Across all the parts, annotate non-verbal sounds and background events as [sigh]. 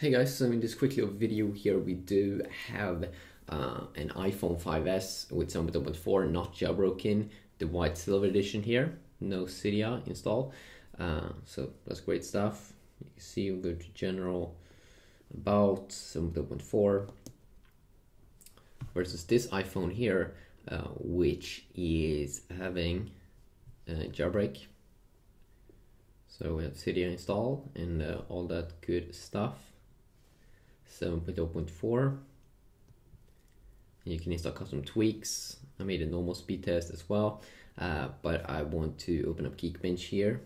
Hey guys, so in this quick little video here we do have uh, an iPhone 5s with 7.4 not jailbroken, the white silver edition here, no Cydia installed. Uh, so that's great stuff. You can see we go to general, about 7.4 versus this iPhone here, uh, which is having a jailbreak. So we have Cydia installed and uh, all that good stuff. 7.0.4 you can install custom tweaks. I made a normal speed test as well uh, but I want to open up Geekbench here.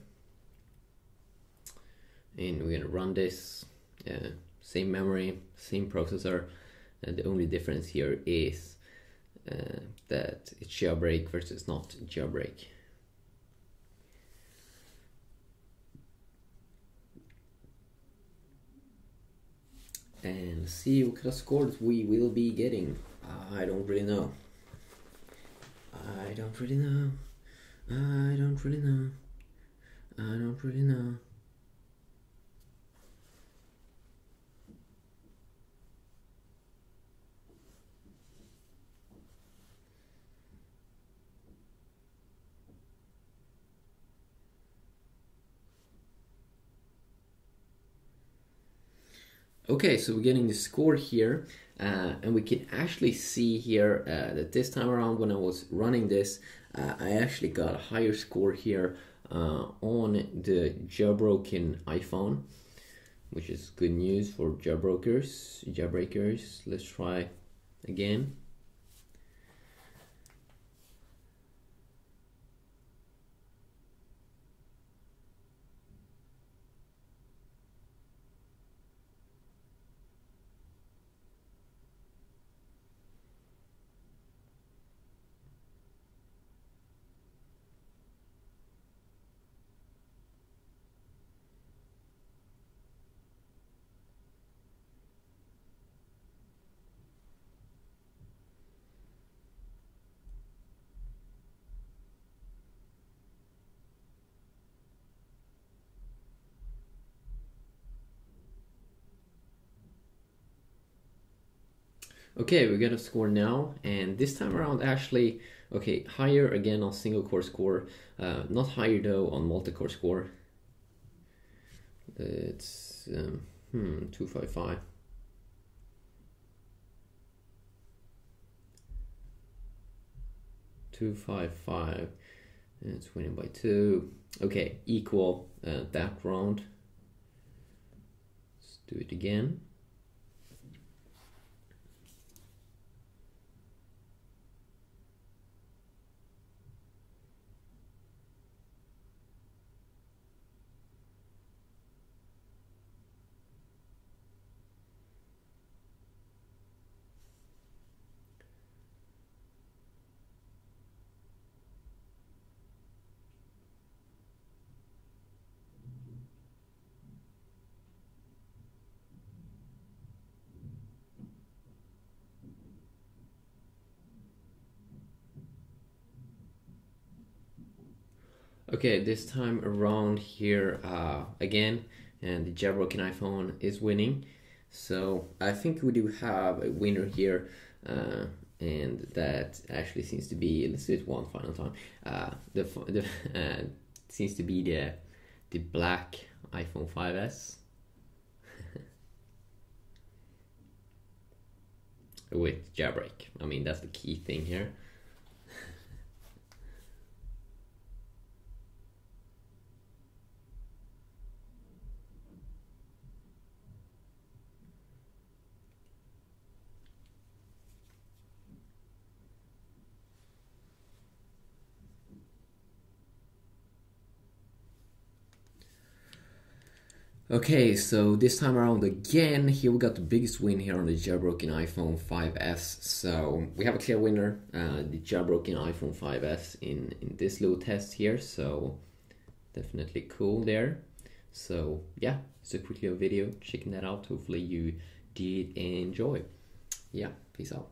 And we're gonna run this uh, same memory same processor. And the only difference here is uh, that it's jailbreak versus not jailbreak and see what kind of scores we will be getting. I don't really know. I don't really know. I don't really know. I don't really know. Okay, so we're getting the score here, uh, and we can actually see here uh, that this time around when I was running this, uh, I actually got a higher score here uh, on the jailbroken iPhone, which is good news for jailbreakers. Jailbreakers, let's try again. Okay, we got a score now, and this time around actually, okay, higher again on single core score, uh, not higher though on multi-core score. It's, um, hmm, 255. Two five five, and it's winning by two. Okay, equal uh, that round. Let's do it again. Okay, this time around here uh, again, and the jailbroken iPhone is winning. So I think we do have a winner here, uh, and that actually seems to be. Let's do it one final time. Uh, the the [laughs] uh, seems to be the the black iPhone 5s. [laughs] with jailbreak. I mean that's the key thing here. Okay, so this time around again, here we got the biggest win here on the jailbroken iPhone 5s. So we have a clear winner, uh, the jailbroken iPhone 5s in, in this little test here. So definitely cool there. So yeah, it's a quick little video, checking that out. Hopefully you did enjoy. Yeah, peace out.